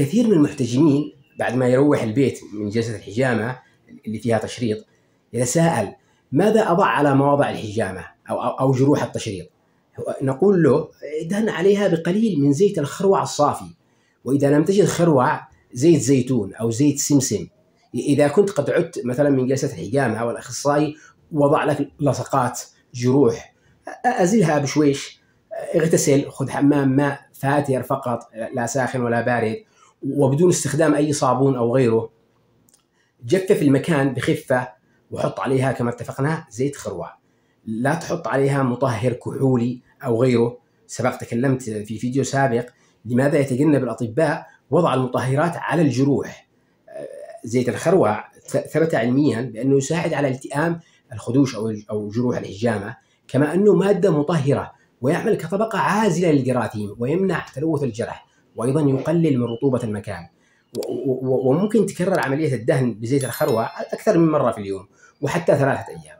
كثير من المحتجمين بعد ما يروح البيت من جلسة الحجامة اللي فيها تشريط يتساءل ماذا أضع على مواضع الحجامة أو أو, أو جروح التشريط؟ نقول له دهن عليها بقليل من زيت الخروع الصافي وإذا لم تجد خروع زيت زيتون أو زيت سمسم. إذا كنت قد عدت مثلا من جلسة الحجامة أو الاخصائي وضع لك لصقات جروح أزلها بشويش. اغتسل خذ حمام ماء فاتر فقط لا ساخن ولا بارد. وبدون استخدام أي صابون أو غيره جفف المكان بخفة وحط عليها كما اتفقنا زيت خروع لا تحط عليها مطهر كحولي أو غيره. سبق تكلمت في فيديو سابق لماذا يتجنب الأطباء وضع المطهرات على الجروح. زيت الخروع ثبت علميا بأنه يساعد على التئام الخدوش أو أو جروح الحجامة كما أنه مادة مطهرة ويعمل كطبقة عازلة للجراثيم ويمنع تلوث الجرح. وأيضا يقلل من رطوبة المكان. وممكن تكرر عملية الدهن بزيت الخروع أكثر من مرة في اليوم وحتى ثلاثة أيام.